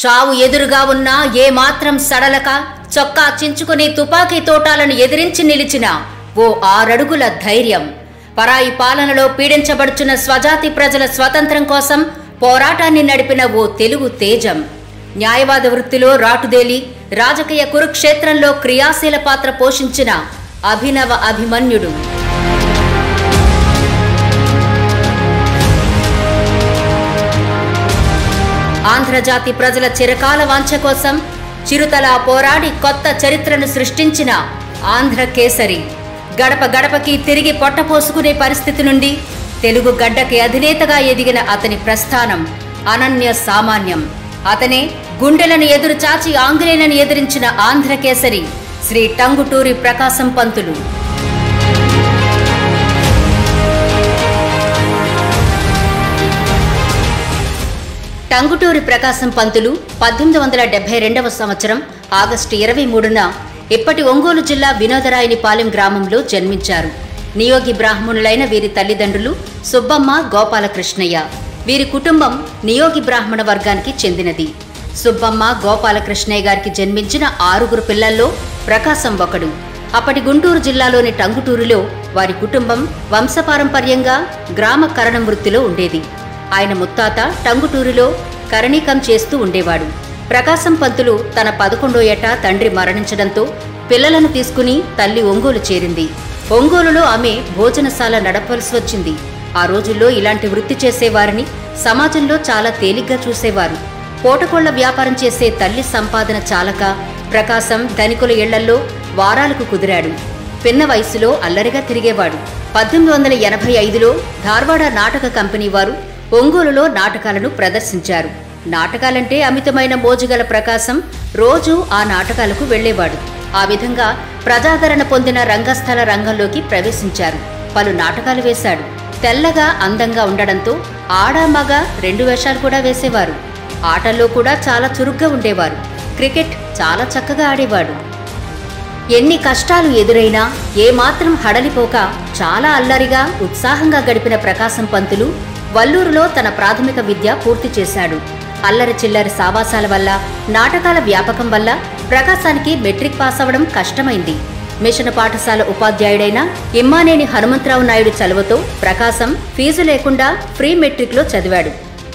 చావు ఎదురుగా ఉన్నా ఏ మాత్రం సడలక చొక్కా చించుకుని తుపాకీ తోటాలను ఎదిరించి నిలిచిన ఓ ఆరడుగుల ధైర్యం. పరాయి పాలనలో పీడించబడుచున్న స్వజాతి ప్రజల స్వతంత్రం కోసం పోరాటాన్ని నడిపిన ఓ తెలుగు తేజం. న్యాయవాద వృత్తిలో రాటుదేలి రాజకీయ కురుక్షేత్రంలో క్రియాశీల పాత్ర పోషించిన అభినవ అభిమన్యుడు. ఆంధ్రజాతి ప్రజల చిరకాల వాంఛ కోసం చిరుతలా పోరాడి కొత్త చరిత్రను సృష్టించిన ఆంధ్ర కేసరి. గడప గడపకి తిరిగి పొట్టపోసుకునే పరిస్థితి నుండి తెలుగు గడ్డకి అధినేతగా ఎదిగిన అతని ప్రస్థానం అనన్య సామాన్యం. అతనే గుండెలను ఎదురు చాచి ఆంగ్లేయులను ఎదిరించిన ఆంధ్ర కేసరి శ్రీ టంగుటూరి ప్రకాశం పంతులు. టంగుటూరి ప్రకాశం పంతులు పద్దెనిమిది వందల డెబ్బై రెండవ సంవత్సరం ఆగస్టు ఇరవై మూడున ఇప్పటి ఒంగోలు జిల్లా వినోదరాయనిపాలెం గ్రామంలో జన్మించారు. నియోగి బ్రాహ్మణులైన వీరి తల్లిదండ్రులు సుబ్బమ్మ గోపాలకృష్ణయ్య. వీరి కుటుంబం నియోగి బ్రాహ్మణ వర్గానికి చెందినది. సుబ్బమ్మ గోపాలకృష్ణయ్య గారికి జన్మించిన ఆరుగురు పిల్లల్లో ప్రకాశం ఒకడు. అప్పటి గుంటూరు జిల్లాలోని టంగుటూరులో వారి కుటుంబం వంశపారంపర్యంగా గ్రామ కరణం వృత్తిలో ఉండేది. ఆయన ముత్తాత టంగుటూరులో కరణీకం చేస్తూ ఉండేవాడు. ప్రకాశం పంతులు తన పదకొండో ఏట తండ్రి మరణించడంతో పిల్లలను తీసుకుని తల్లి ఒంగోలు చేరింది. ఒంగోలులో ఆమె భోజనశాల నడపవలసి వచ్చింది. ఆ రోజుల్లో ఇలాంటి వృత్తి చేసేవారిని సమాజంలో చాలా తేలిగ్గా చూసేవారు. పూటకోళ్ళ వ్యాపారం చేసే తల్లి సంపాదన చాలక ప్రకాశం ధనికుల ఇళ్ళల్లో వారాలకు కుదిరాడు. పిన్న వయసులో అల్లరిగా తిరిగేవాడు. పద్దెనిమిది వందల ఎనభై ఐదులో ధార్వాడ నాటక కంపెనీ వారు ఒంగోలులో నాటకాలను ప్రదర్శించారు. నాటకాలంటే అమితమైన మోజుగల ప్రకాశం రోజూ ఆ నాటకాలకు వెళ్ళేవాడు. ఆ విధంగా ప్రజాదరణ పొందిన రంగస్థల రంగంలోకి ప్రవేశించారు. పలు నాటకాలు వేశాడు. తెల్లగా అందంగా ఉండడంతో ఆడ మగ రెండు వేషాలు కూడా వేసేవారు. ఆటల్లో కూడా చాలా చురుగ్గా ఉండేవారు. క్రికెట్ చాలా చక్కగా ఆడేవాడు. ఎన్ని కష్టాలు ఎదురైనా ఏమాత్రం హడలిపోక చాలా అల్లరిగా ఉత్సాహంగా గడిపిన ప్రకాశం పంతులు వల్లూరులో తన ప్రాథమిక విద్య పూర్తి చేశాడు. అల్లరి చిల్లరి సావాసాల వల్ల నాటకాల వ్యాపకం వల్ల ప్రకాశానికి మెట్రిక్ పాస్ అవ్వడం కష్టమైంది. మిషన్ పాఠశాల ఉపాధ్యాయుడైన ఇమ్మానేని హనుమంతరావు నాయుడు చలువతో ప్రకాశం ఫీజు లేకుండా ఫ్రీ మెట్రిక్లో చదివాడు.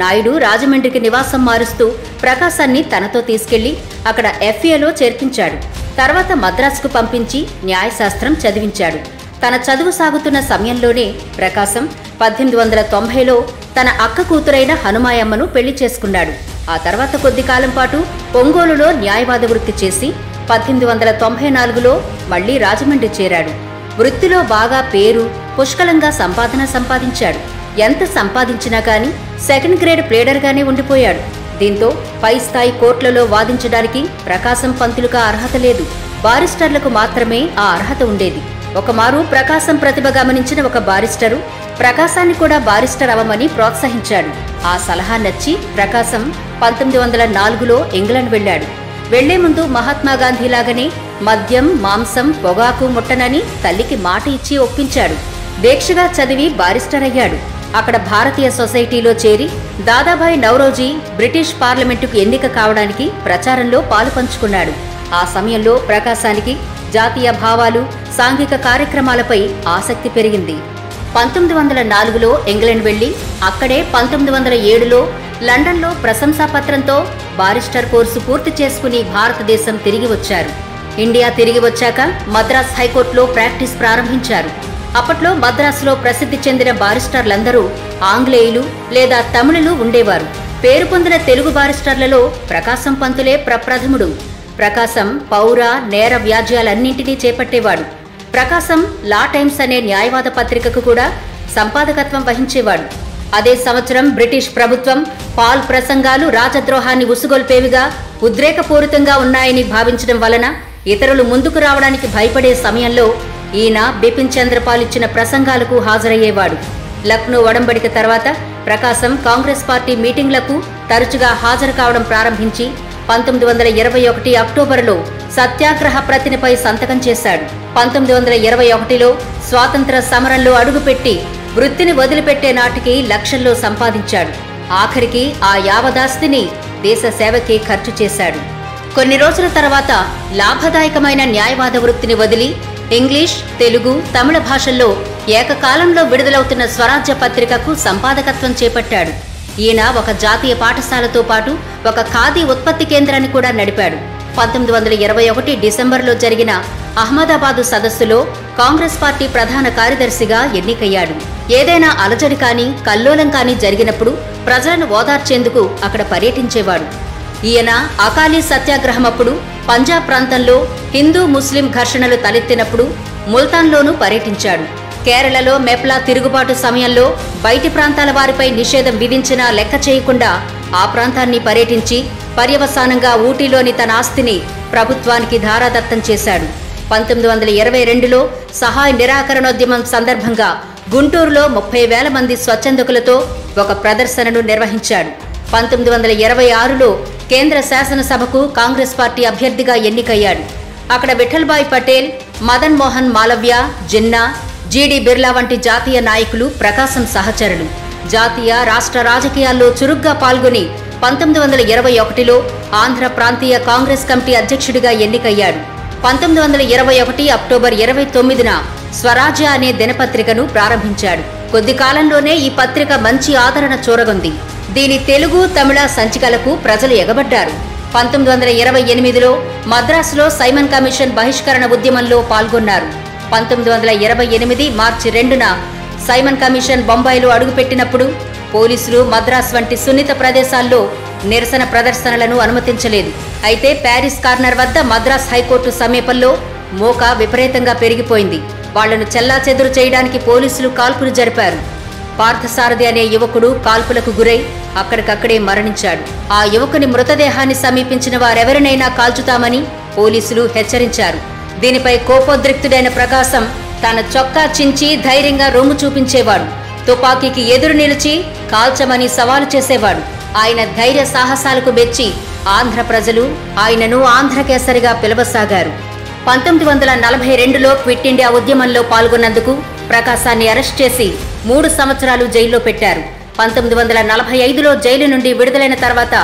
నాయుడు రాజమండ్రికి నివాసం మారుస్తూ ప్రకాశాన్ని తనతో తీసుకెళ్ళి అక్కడ ఎఫ్ఏలో చేర్పించాడు. తర్వాత మద్రాసుకు పంపించి న్యాయశాస్త్రం చదివించాడు. తన చదువు సాగుతున్న సమయంలోనే ప్రకాశం పద్దెనిమిది వందల తొంభైలో తన అక్క కూతురైన హనుమాయమ్మను పెళ్ళి చేసుకున్నాడు. ఆ తర్వాత కొద్ది కాలం పాటు ఒంగోలులో న్యాయవాద వృత్తి చేసి పద్దెనిమిది వందల తొంభై నాలుగులో మళ్ళీ రాజమండ్రి చేరాడు. వృత్తిలో బాగా పేరు పుష్కలంగా సంపాదన సంపాదించాడు. ఎంత సంపాదించినా కానీ సెకండ్ గ్రేడ్ ప్లేడర్గానే ఉండిపోయాడు. దీంతో పై స్థాయి కోర్టులలో వాదించడానికి ప్రకాశం పంతులుగా అర్హత లేదు. బారిస్టర్లకు మాత్రమే ఆ అర్హత ఉండేది. ఒకమారు ప్రకాశం ప్రతిభ గమనించిన ఒక బారిస్టరు ప్రకాశాన్ని కూడా బారిస్టర్ అవ్వమని ప్రోత్సహించాడు. ఆ సలహా నచ్చి ప్రకాశం పంతొమ్మిది వందల నాలుగులో ఇంగ్లాండ్ వెళ్ళాడు. వెళ్ళే ముందు మహాత్మా గాంధీ లాగానే మద్యం మాంసం పొగాకు ముట్టనని తల్లికి మాట ఇచ్చి ఒప్పించాడు. దీక్షగా చదివి బారిస్టర్ అయ్యాడు. అక్కడ భారతీయ సొసైటీలో చేరి దాదాభాయ్ నవరోజీ బ్రిటిష్ పార్లమెంటుకు ఎన్నిక కావడానికి ప్రచారంలో పాలు పంచుకున్నాడు. ఆ సమయంలో ప్రకాశానికి జాతీయ భావాలు సాంఘిక కార్యక్రమాలపై ఆసక్తి పెరిగింది. పంతొమ్మిది వందల నాలుగులో ఇంగ్లాండ్ వెళ్ళి అక్కడే పంతొమ్మిది వందల ఏడులో లండన్లో ప్రశంసాపత్రంతో బారిస్టర్ కోర్సు పూర్తి చేసుకుని భారతదేశం తిరిగి వచ్చారు. ఇండియా తిరిగి వచ్చాక మద్రాస్ హైకోర్టులో ప్రాక్టీస్ ప్రారంభించారు. అప్పట్లో మద్రాసులో ప్రసిద్ధి చెందిన బారిస్టర్లందరూ ఆంగ్లేయులు లేదా తమిళులు ఉండేవారు. పేరు పొందిన తెలుగు బారిస్టర్లలో ప్రకాశం పంతులే ప్రప్రథముడు. ప్రకాశం పౌర నేర వ్యాజ్యాలన్నింటినీ చేపట్టేవాడు. ప్రకాశం లా టైమ్స్ అనే న్యాయవాద పత్రికకు కూడా సంపాదకత్వం వహించేవాడు. అదే సంవత్సరం బ్రిటిష్ ప్రభుత్వం పాల్ ప్రసంగాలు రాజద్రోహాన్ని ఉసుగొల్పేవిగా ఉద్రేకపూరితంగా ఉన్నాయని భావించడం వలన ఇతరులు ముందుకు రావడానికి భయపడే సమయంలో ఈయన బిపిన్ చంద్రపాల్ ఇచ్చిన ప్రసంగాలకు హాజరయ్యేవాడు. లక్నో ఒడంబడిక తర్వాత ప్రకాశం కాంగ్రెస్ పార్టీ మీటింగ్లకు తరచుగా హాజరు కావడం ప్రారంభించి పంతొమ్మిది వందల ఇరవై ఒకటి అక్టోబరులో సత్యాగ్రహ ప్రతినిపై సంతకం చేశాడు. పంతొమ్మిది వందల ఇరవై ఒకటిలో స్వాతంత్ర సమరంలో అడుగుపెట్టి వృత్తిని వదిలిపెట్టే నాటికి లక్షల్లో సంపాదించాడు. ఆఖరికి ఆ యావదాస్తిని దేశ సేవకి ఖర్చు చేశాడు. కొన్ని రోజుల తర్వాత లాభదాయకమైన న్యాయవాద వృత్తిని వదిలి ఇంగ్లీష్ తెలుగు తమిళ భాషల్లో ఏకకాలంలో విడుదలవుతున్న స్వరాజ్య పత్రికకు సంపాదకత్వం చేపట్టాడు. ఈయన ఒక జాతీయ పాఠశాలతో పాటు ఒక ఖాదీ ఉత్పత్తి కేంద్రాన్ని కూడా నడిపాడు. పంతొమ్మిది వందల ఇరవై ఒకటి డిసెంబర్లో జరిగిన అహ్మదాబాదు సదస్సులో కాంగ్రెస్ పార్టీ ప్రధాన కార్యదర్శిగా ఎన్నికయ్యాడు. ఏదైనా అలజడి కానీ కల్లోలం కానీ జరిగినప్పుడు ప్రజలను ఓదార్చేందుకు అక్కడ పర్యటించేవాడు. ఈయన అకాలీ సత్యాగ్రహం అప్పుడు పంజాబ్ ప్రాంతంలో హిందూ ముస్లిం ఘర్షణలు తలెత్తినప్పుడు ముల్తాన్లోనూ పర్యటించాడు. కేరళలో మెప్లా తిరుగుబాటు సమయంలో బయటి ప్రాంతాల వారిపై నిషేధం విధించినా లెక్క చేయకుండా ఆ ప్రాంతాన్ని పర్యటించి పర్యవసానంగా ఊటీలోని తన ఆస్తిని ప్రభుత్వానికి ధారాదత్తం చేశాడు. పంతొమ్మిది వందల ఇరవై రెండులో సహాయ నిరాకరణోద్యమం సందర్భంగా గుంటూరులో ముప్పై వేల మంది స్వచ్ఛందకులతో ఒక ప్రదర్శనను నిర్వహించాడు. పంతొమ్మిది వందల ఇరవై ఆరులో కేంద్ర శాసనసభకు కాంగ్రెస్ పార్టీ అభ్యర్థిగా ఎన్నికయ్యాడు. అక్కడ విఠల్భాయ్ పటేల్ మదన్ మోహన్ మాలవ్య జిన్నా జీడి బిర్లా వంటి జాతీయ నాయకులు ప్రకాశం సహచరులు. జాతీయ రాష్ట్ర రాజకీయాల్లో చురుగ్గా పాల్గొని పంతొమ్మిది వందల ఇరవై ఒకటిలో ఆంధ్ర ప్రాంతీయ కాంగ్రెస్ కమిటీ అధ్యక్షుడిగా ఎన్నికయ్యాడు. పంతొమ్మిది వందల ఇరవై ఒకటి అక్టోబర్ ఇరవై తొమ్మిదిన స్వరాజ్య అనే దినపత్రికను ప్రారంభించాడు. కొద్ది కాలంలోనే ఈ పత్రిక మంచి ఆదరణ చూరగొంది. దీని తెలుగు తమిళ సంచికలకు ప్రజలు ఎగబడ్డారు. పంతొమ్మిది వందల ఇరవై ఎనిమిదిలో మద్రాసులో సైమన్ కమిషన్ బహిష్కరణ ఉద్యమంలో పాల్గొన్నారు. పంతొమ్మిది వందల ఇరవై ఎనిమిది మార్చి రెండున సైమన్ కమిషన్ బొంబాయిలో అడుగుపెట్టినప్పుడు పోలీసులు మద్రాస్ వంటి సున్నిత ప్రదేశాల్లో నిరసన ప్రదర్శనలను అనుమతించలేదు. అయితే ప్యారిస్ కార్నర్ వద్ద మద్రాస్ హైకోర్టు సమీపంలో మోక విపరీతంగా పెరిగిపోయింది. వాళ్ళను చెల్లాచెదురు చేయడానికి పోలీసులు కాల్పులు జరిపారు. పార్థసారథి అనే యువకుడు కాల్పులకు గురై అక్కడికక్కడే మరణించాడు. ఆ యువకుని మృతదేహాన్ని సమీపించిన వారెవరినైనా కాల్చుతామని పోలీసులు హెచ్చరించారు. దీనిపై కోపోద్రిక్తుడైన ప్రకాశం తన చొక్కా చించి ధైర్యంగా రొమ్ము చూపించేవాడు. తుపాకీకి ఎదురు నిలిచి కాల్చమని సవాలు చేసేవాడు. ఆయన ధైర్య సాహసాలకు మెచ్చి ఆంధ్ర ప్రజలు ఆయనను ఆంధ్రకేసరిగా పిలవసాగారు. పంతొమ్మిది వందల నలభై రెండులో క్విట్ ఇండియా ఉద్యమంలో పాల్గొన్నందుకు ప్రకాశాన్ని అరెస్ట్ చేసి మూడు సంవత్సరాలు జైల్లో పెట్టారు. పంతొమ్మిది వందల నలభై ఐదులో జైలు నుండి విడుదలైన తర్వాత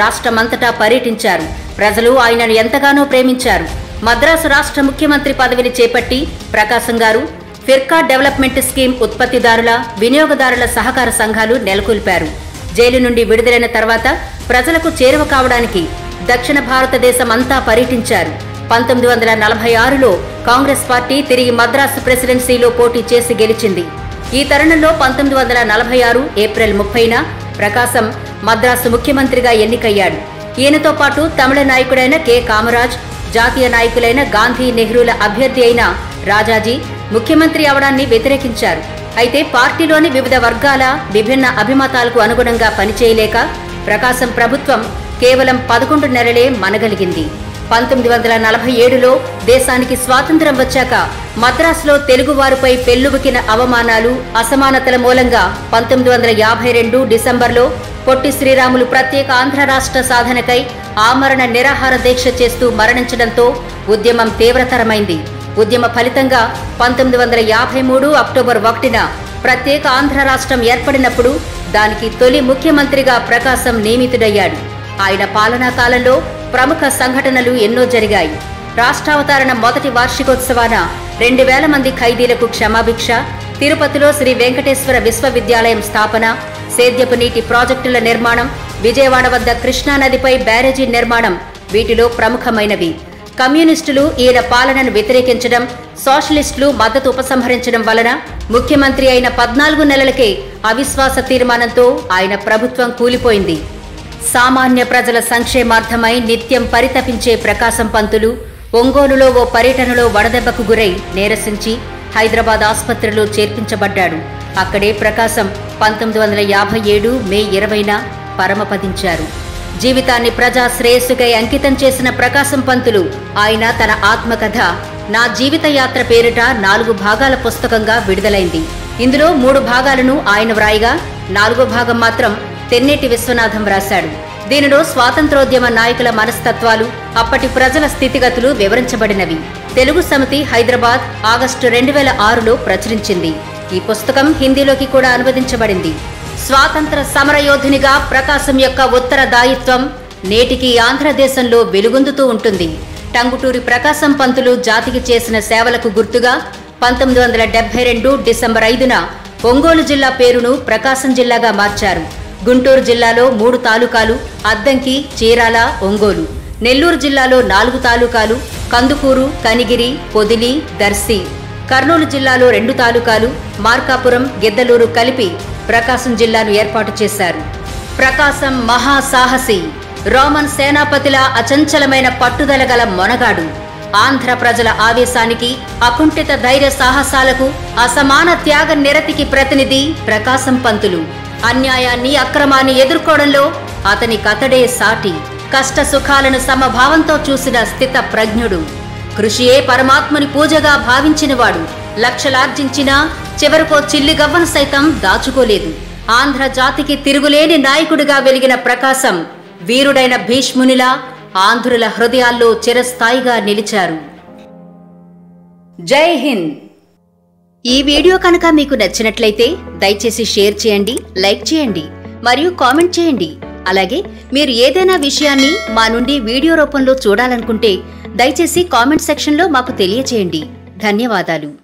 రాష్ట్రమంతటా పర్యటించారు. ప్రజలు ఆయనను ఎంతగానో ప్రేమించారు. మద్రాసు రాష్ట్ర ముఖ్యమంత్రి పదవిని చేపట్టి ప్రకాశం గారు ఫిర్కా డెవలప్మెంట్ స్కీమ్ ఉత్పత్తిదారుల వినియోగదారుల సహకార సంఘాలు నెలకొల్పారు. జైలు నుండి విడుదలైన తర్వాత ప్రజలకు చేరువ కావడానికి దక్షిణ భారతదేశం అంతా పర్యటించారు. పంతొమ్మిది వందల నలభై ఆరులో కాంగ్రెస్ పార్టీ తిరిగి మద్రాసు ప్రెసిడెన్సీలో పోటీ చేసి గెలిచింది. ఈ తరుణంలో పంతొమ్మిది వందల నలభై ఆరు ఏప్రిల్ ముప్పైన ప్రకాశం మద్రాసు ముఖ్యమంత్రిగా ఎన్నికయ్యాడు. ఈయనతో పాటు తమిళ నాయకుడైన కె. కామరాజ్ జాతీయ నాయకులైన గాంధీ నెహ్రూల అభ్యర్థి అయిన రాజాజీ ముఖ్యమంత్రి అవడాన్ని వ్యతిరేకించారు. అయితే పార్టీలోని వివిధ వర్గాల విభిన్న అభిమతాలకు అనుగుణంగా పనిచేయలేక ప్రకాశం ప్రభుత్వం కేవలం పదకొండు నెలలే మనగలిగింది. పంతొమ్మిది వందల నలభై ఏడులో దేశానికి స్వాతంత్ర్యం వచ్చాక మద్రాసులో తెలుగువారిపై పెల్లుబికిన అవమానాలు అసమానతల మూలంగా పంతొమ్మిది వందల యాభై రెండు డిసెంబర్లో పొట్టి శ్రీరాములు ప్రత్యేక ఆంధ్ర రాష్ట్ర సాధనకై ఆమరణ నిరాహార దీక్ష చేస్తూ మరణించడంతో ఉద్యమం తీవ్రతరమైంది. ఉద్యమ ఫలితంగా పంతొమ్మిది వందల యాభై మూడు అక్టోబర్ ఒకటిన ప్రత్యేక ఆంధ్ర రాష్ట్రం ఏర్పడినప్పుడు దానికి తొలి ముఖ్యమంత్రిగా ప్రకాశం నియమితుడయ్యాడు. ఆయన పాలనా కాలంలో ప్రముఖ సంఘటనలు ఎన్నో జరిగాయి. రాష్ట్రావతరణ మొదటి వార్షికోత్సవాన రెండు వేల మంది ఖైదీలకు క్షమాభిక్ష తిరుపతిలో శ్రీ వెంకటేశ్వర విశ్వవిద్యాలయం స్థాపన సేద్యపు నీటి ప్రాజెక్టుల నిర్మాణం విజయవాడ వద్ద కృష్ణానదిపై బ్యారేజీ నిర్మాణం వీటిలో ప్రముఖమైనవి. కమ్యూనిస్టులు ఈయన పాలనను వ్యతిరేకించడం సోషలిస్టులు మద్దతు ఉపసంహరించడం వలన ముఖ్యమంత్రి అయిన పద్నాలుగు నెలలకే అవిశ్వాస తీర్మానంతో ఆయన ప్రభుత్వం కూలిపోయింది. సామాన్య ప్రజల సంక్షేమార్థమై నిత్యం పరితపించే ప్రకాశం పంతులు ఒంగోలులో ఓ పర్యటనలో వడదెబ్బకు గురై నేరసించి హైదరాబాద్ ఆసుపత్రిలో చేర్పించబడ్డాడు. అక్కడే ప్రకాశం పంతొమ్మిది వందల యాభై ఏడు మే ఇరవైన పరమపదించారు. జీవితాన్ని ప్రజా శ్రేయస్సుకై అంకితం చేసిన ప్రకాశం పంతులు. ఆయన తన ఆత్మకథ నా జీవిత యాత్ర పేరిట నాలుగు భాగాల పుస్తకంగా విడుదలైంది. ఇందులో మూడు భాగాలను ఆయన వ్రాయిగా నాలుగో భాగం మాత్రం తెన్నేటి విశ్వనాథం రాశాడు దీనిలో స్వాతంత్రోద్యమ నాయకుల మనస్తత్వాలు అప్పటి ప్రజల స్థితిగతులు వివరించబడినవి. తెలుగు సమితి హైదరాబాద్ ఆగస్టు రెండు వేల ఆరులో ప్రచురించింది. ఈ పుస్తకం హిందీలోకి కూడా అనువదించబడింది. స్వాతంత్ర సమరయోధునిగా ప్రకాశం యొక్క ఉత్తర దాయిత్వం నేటికి ఆంధ్రదేశంలో వెలుగొందుతూ ఉంటుంది. టంగుటూరి ప్రకాశం పంతులు జాతికి చేసిన సేవలకు గుర్తుగా పంతొమ్మిది వందల డెబ్బై రెండు డిసెంబర్ ఐదున ఒంగోలు జిల్లా పేరును ప్రకాశం జిల్లాగా మార్చారు. గుంటూరు జిల్లాలో మూడు తాలూకాలు అద్దంకి చీరాల ఒంగోలు. నెల్లూరు జిల్లాలో నాలుగు తాలూకాలు కందుకూరు కనిగిరి పొదిలి దర్శి. కర్నూలు జిల్లాలో రెండు తాలూకాలు మార్కాపురం గిద్దలూరు కలిపి ప్రకాశం జిల్లాను ఏర్పాటు చేశారు. ప్రకాశం మహాసాహసి రోమన్ సేనాపతిల అచంచలమైన పట్టుదల గల మొనగాడు. ఆంధ్ర ప్రజల ఆవేశానికి అకుంఠిత ధైర్య సాహసాలకు అసమాన త్యాగ నిరతికి ప్రతినిధి ప్రకాశం పంతులు. అన్యాయాన్ని అక్రమాన్ని ఎదుర్కోవడంలో అతని కథడే సాటి కష్ట సుఖాలను సమభావంతో చూసిన స్థిత ప్రజ్ఞుడు. కృషియే పరమాత్మని పూజగా భావించినవాడు. లక్షలార్జించినా చివరికో చిల్లిగవ్వను సైతం దాచుకోలేదు. ఆంధ్ర జాతికి తిరుగులేని నాయకుడిగా వెలిగిన ప్రకాశం వీరుడైన భీష్మునిలా ఆంధ్రుల హృదయాల్లో చిరస్థాయిగా నిలిచారు. జై హింద్! ఈ వీడియో కనుక మీకు నచ్చినట్లయితే దయచేసి షేర్ చేయండి లైక్ చేయండి మరియు కామెంట్ చేయండి. అలాగే మీరు ఏదైనా విషయాన్ని మా నుండి వీడియో రూపంలో చూడాలనుకుంటే దయచేసి కామెంట్ సెక్షన్లో మాకు తెలియచేయండి. ధన్యవాదాలు.